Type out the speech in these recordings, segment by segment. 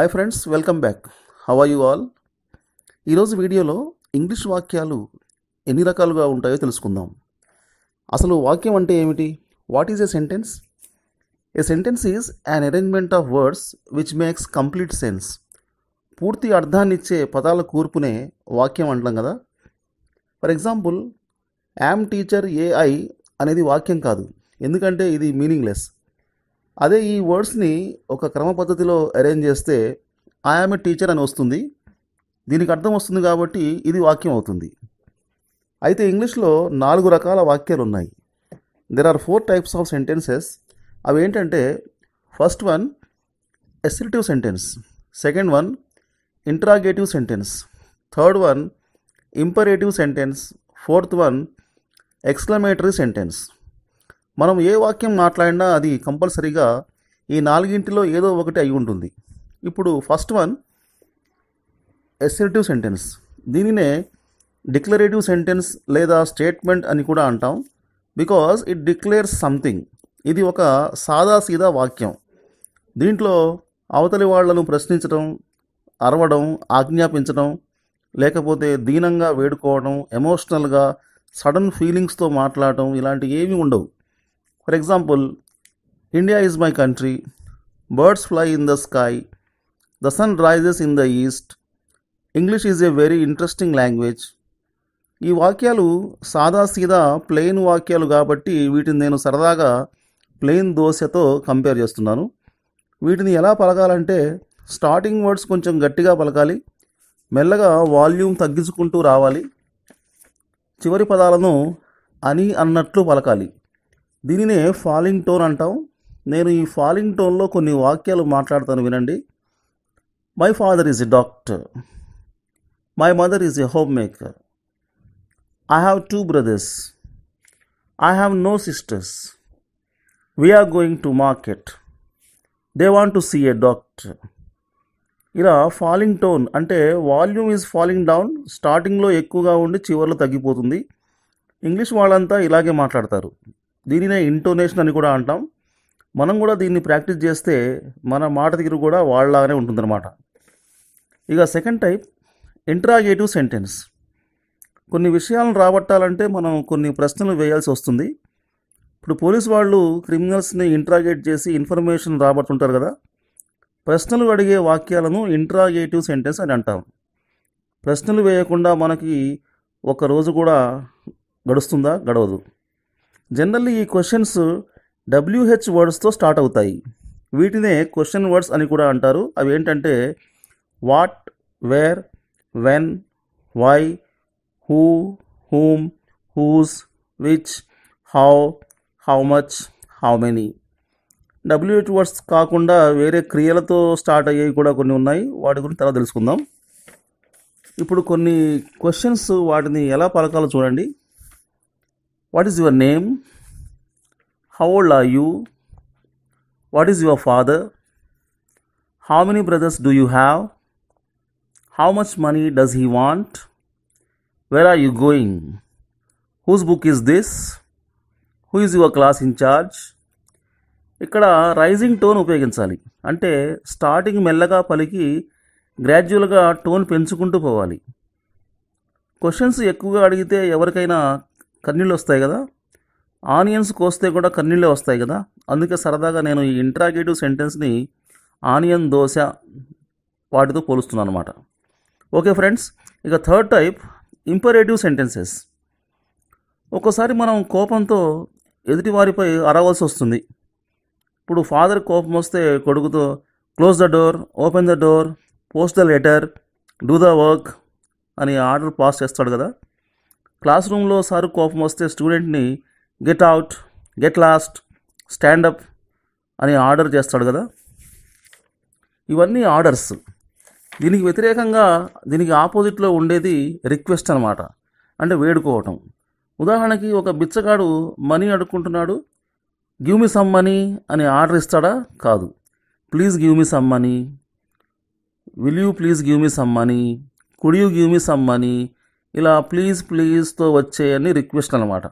Hi friends welcome back how are you all ఈరోజు వీడియోలో English వాక్యాలు ఎన్ని రకాలుగా ఉంటాయో తెలుసుకుందాం. అసలు వాక్యం అంటే ఏమిటి? What is a sentence a sentence is an arrangement of words which makes complete sense పూర్తి అర్థాన్నిచ్చే పదాల కూర్పునే వాక్యం అంటాం కదా. For example am teacher I అనేది వాక్యం కాదు. ఎందుకంటే ఇది మీనింగ్లెస్ అదే ఈ వర్డ్స్ని ఒక క్రమ పద్ధతిలో అరేంజ్ చేస్తే ఐఆమ్ ఏ టీచర్ అని వస్తుంది. దీనికి అర్థం వస్తుంది కాబట్టి ఇది వాక్యం అవుతుంది. అయితే ఇంగ్లీష్లో నాలుగు రకాల వాక్యాలు ఉన్నాయి. There are four types of sentences అవి ఏంటంటే first one assertive sentence second one interrogative sentence third one imperative sentence fourth one exclamatory sentence మనం ఏ వాక్యం మాట్లాడినా అది కంపల్సరీగా ఈ నాలుగింటిలో ఏదో ఒకటి అయి ఉంటుంది. ఇప్పుడు ఫస్ట్ వన్ ఎసర్టివ్ సెంటెన్స్ దీనినే డిక్లరేటివ్ సెంటెన్స్ లేదా స్టేట్మెంట్ అని కూడా అంటాం. బికాజ్ ఇట్ డిక్లేర్స్ సంథింగ్ ఇది ఒక సాదాసీదా వాక్యం. దీంట్లో అవతలి వాళ్ళను ప్రశ్నించడం అరవడం ఆజ్ఞాపించడం లేకపోతే దీనంగా వేడుకోవడం ఎమోషనల్గా సడన్ ఫీలింగ్స్తో మాట్లాడటం ఇలాంటివి ఏమీ ఉండవు. For example India is my country birds fly in the sky the sun rises in the east English is a very interesting language ఈ వాక్యాలు సాదాసీదా ప్లెయిన్ వాక్యాలు కాబట్టి వీటిని నేను సరదాగా ప్లెయిన్ దోశతో కంపేర్ చేస్తున్నాను. వీటిని ఎలా పలకాలంటే స్టార్టింగ్ వర్డ్స్ కొంచెం గట్టిగా పలకాలి. మెల్లగా వాల్యూమ్ తగ్గించుకుంటూ రావాలి. చివరి పదాలను అని అన్నట్లు పలకాలి. దీనినే ఫాలింగ్ టోన్ అంటాం. నేను ఈ ఫాలింగ్ టోన్లో కొన్ని వాక్యాలు మాట్లాడతాను వినండి. My father is a doctor my mother is a homemaker I have two brothers I have no sisters we are going to market they want to see a doctor ఇలా falling tone అంటే volume is falling down స్టార్టింగ్లో ఎక్కువగా ఉండి చివరిలో తగ్గిపోతుంది. English వాళ్ళంతా ఇలాగే మాట్లాడతారు. దీనినే ఇంటోనేషన్ అని కూడా అంటాం. మనం కూడా దీన్ని ప్రాక్టీస్ చేస్తే మన మాట తీరు కూడా వాళ్ళలాగానే ఉంటుందన్నమాట. ఇక సెకండ్ టైప్ ఇంట్రాగేటివ్ సెంటెన్స్ కొన్ని విషయాలను రాబట్టాలంటే మనం కొన్ని ప్రశ్నలు వేయాల్సి వస్తుంది. ఇప్పుడు పోలీస్ వాళ్ళు క్రిమినల్స్ని ఇంట్రాగేట్ చేసి ఇన్ఫర్మేషన్ రాబడుతుంటారు కదా. ప్రశ్నలు అడిగే వాక్యాలను ఇంట్రాగేటివ్ సెంటెన్స్ అని అంటాం. ప్రశ్నలు వేయకుండా మనకి ఒక రోజు కూడా గడుస్తుందా? గడవదు. జనరల్లీ ఈ క్వశ్చన్స్ డబ్ల్యూహెచ్ వర్డ్స్తో స్టార్ట్ అవుతాయి. వీటినే క్వశ్చన్ వర్డ్స్ అని కూడా అంటారు. అవి ఏంటంటే what where when why who whom whose which how how much how many WH words కాకుండా వేరే క్రియలతో స్టార్ట్ అయ్యేవి కూడా కొన్ని ఉన్నాయి. వాటి గురించి తర్వాత తెలుసుకుందాం. ఇప్పుడు కొన్ని క్వశ్చన్స్ వాటిని ఎలా పలకాలో చూడండి. What is your name how old are you what is your father how many brothers do you have how much money does he want where are you going whose book is this who is your class in charge ఇక్కడ rising tone ఉపయోగించాలి. అంటే starting మెల్లగా పలికి గ్రాడ్యువల్గా tone పెంచుకుంటూ పోవాలి. Questions ఎక్కువగా అడిగితే ఎవరికైనా కన్నీళ్ళు వస్తాయి కదా? ఆనియన్స్ కోస్తే కూడా కన్నీళ్ళే వస్తాయి కదా? అందుకే సరదాగా నేను ఈ ఇంట్రాగేటివ్ సెంటెన్స్ని ఆనియన్ దోశ వాటితో పోలుస్తున్నాను అనమాట ఓకే ఫ్రెండ్స్ ఇక థర్డ్ టైప్ ఇంపరేటివ్ సెంటెన్సెస్. ఒక్కోసారి మనం కోపంతో ఎదుటివారిపై అరవాల్సి వస్తుంది. ఇప్పుడు ఫాదర్ కోపం వస్తే కొడుకుతో close the door open the door post the letter do the work అని ఆర్డర్ పాస్ చేస్తాడు కదా? క్లాస్ రూమ్లో సార్ కోపం వస్తే స్టూడెంట్ని get out get lost stand up అని ఆర్డర్ చేస్తాడు కదా? ఇవన్నీ ఆర్డర్స్. దీనికి వ్యతిరేకంగా దీనికి ఆపోజిట్లో ఉండేది రిక్వెస్ట్ అనమాట అంటే వేడుకోవటం. ఉదాహరణకి ఒక బిచ్చగాడు మనీ అడుక్కుంటున్నాడు. గివ్ మీ సమ్ మనీ అని ఆర్డర్ ఇస్తాడా? కాదు. Please give me some money. Will you please give me some money? Could you give me some money? ఇలా ప్లీజ్ ప్లీజ్తో వచ్చేయని రిక్వెస్ట్ అనమాట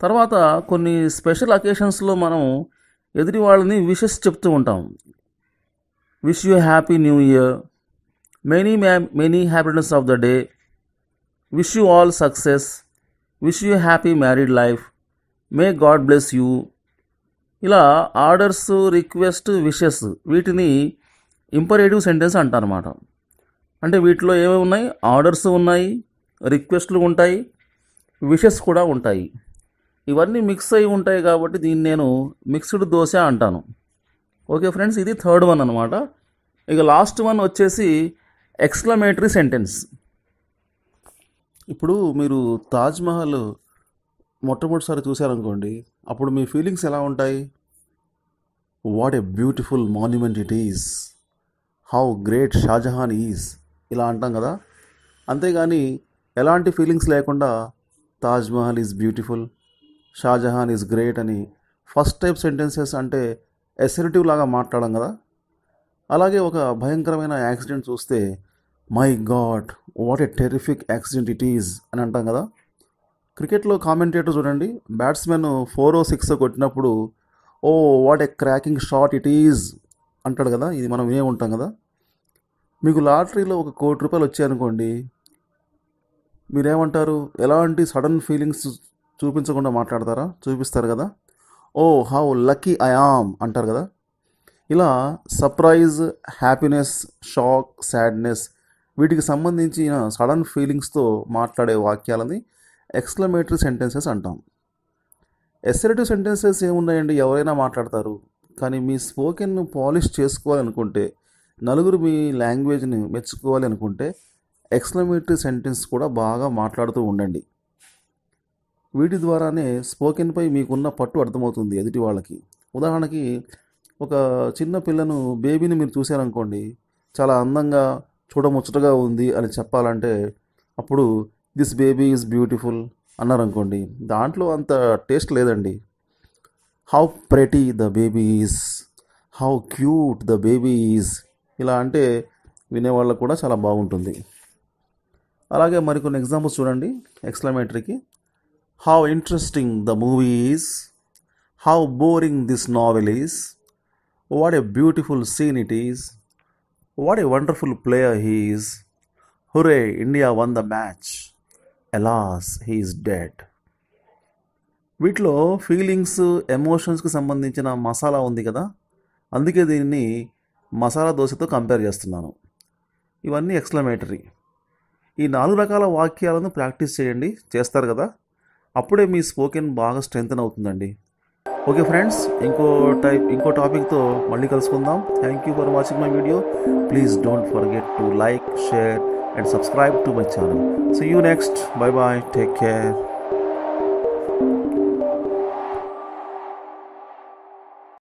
తర్వాత కొన్ని స్పెషల్ అకేషన్స్లో మనం ఎదుటి వాళ్ళని విషెస్ చెప్తూ ఉంటాం. Wish you happy new year many many many happiness of the day wish you all success wish you happy married life may God bless you ఇలా ఆర్డర్స్ రిక్వెస్ట్ విషెస్ వీటిని ఇంపరేటివ్ సెంటెన్స్ అంటారన్నమాట. అంటే వీటిలో ఏమేమి ఉన్నాయి? Orders ఉన్నాయి. రిక్వెస్ట్లు ఉంటాయి విషెస్ కూడా ఉంటాయి. ఇవన్నీ మిక్స్ అయి ఉంటాయి కాబట్టి దీన్ని నేను మిక్స్డ్ దోశ అంటాను. ఓకే ఫ్రెండ్స్ ఇది థర్డ్ వన్ అనమాట ఇక లాస్ట్ వన్ వచ్చేసి ఎక్స్క్లమేటరీ సెంటెన్స్ ఇప్పుడు మీరు తాజ్మహల్ మొట్టమొదటిసారి చూశారనుకోండి అప్పుడు మీ ఫీలింగ్స్ ఎలా ఉంటాయి? What a beautiful monument it is how great Shahjahan is ఇలా అంటాం కదా. అంతేగాని ఎలాంటి ఫీలింగ్స్ లేకుండా Taj Mahal is beautiful Shahjahan is great అని ఫస్ట్ టైప్ సెంటెన్సెస్ అంటే ఎసరిటివ్ లాగా మాట్లాడడం కదా. అలాగే ఒక భయంకరమైన యాక్సిడెంట్ చూస్తే my God what a terrific accident it is అని అంటాం కదా. క్రికెట్లో కామెంటేటర్ చూడండి బ్యాట్స్మెన్ ఫోర్ ఓ సిక్స్ కొట్టినప్పుడు ఓ what a cracking shot it is అంటాడు కదా. ఇది మనం వినే ఉంటాం కదా. మీకు లాటరీలో ఒక కోటి రూపాయలు వచ్చాయనుకోండి మీరేమంటారు? ఎలాంటి సడన్ ఫీలింగ్స్ చూపించకుండా మాట్లాడతారా? చూపిస్తారు కదా. Oh how lucky I am అంటారు కదా. ఇలా సర్ప్రైజ్ హ్యాపీనెస్ షాక్ సాడ్నెస్ వీటికి సంబంధించిన సడన్ ఫీలింగ్స్తో మాట్లాడే వాక్యాలని ఎక్స్క్లమేటరీ సెంటెన్సెస్ అంటాం. ఎస్సరేటివ్ సెంటెన్సెస్ ఏమున్నాయండి? ఎవరైనా మాట్లాడతారు. కానీ మీ స్పోకెన్ పాలిష్ చేసుకోవాలనుకుంటే నలుగురు మీ లాంగ్వేజ్ని మెచ్చుకోవాలి అనుకుంటే ఎక్స్క్లమేటరీ సెంటెన్స్ కూడా బాగా మాట్లాడుతూ ఉండండి. వీటి ద్వారానే స్పోకెన్పై మీకున్న పట్టు అర్థమవుతుంది ఎదుటి వాళ్ళకి. ఉదాహరణకి ఒక చిన్న పిల్లను బేబీని మీరు చూశారనుకోండి చాలా అందంగా చూడముచ్చటగా ఉంది అని చెప్పాలంటే అప్పుడు దిస్ బేబీ ఈజ్ బ్యూటిఫుల్ అన్నారనుకోండి. దాంట్లో అంత టేస్ట్ లేదండి. How pretty the baby is how cute the baby is ఇలా అంటే వినేవాళ్ళకు కూడా చాలా బాగుంటుంది. అలాగే మరికొన్ని ఎగ్జాంపుల్స్ చూడండి. ఎక్స్క్లమేటరీకి how interesting the movie is how boring this novel is what a beautiful scene it is what a wonderful player he is hurray India won the match alas he is dead వీటిలో feelings ఎమోషన్స్కి సంబంధించిన మసాలా ఉంది కదా? అందుకే దీన్ని masala దోశతో compare చేస్తున్నాను. ఇవన్నీ exclamatory ఈ నాలుగు రకాల వాక్యాలను ప్రాక్టీస్ చేయండి. చేస్తారు కదా? అప్పుడే మీ స్పోకెన్ బాగా స్ట్రెంగ్తన్ అవుతుందండి. ఓకే ఫ్రెండ్స్ ఇంకో టైప్ ఇంకో టాపిక్తో మళ్ళీ కలుసుకుందాం. Thank you for watching my video. Please don't forget to like share and subscribe to my channel. See you next. Bye bye take care.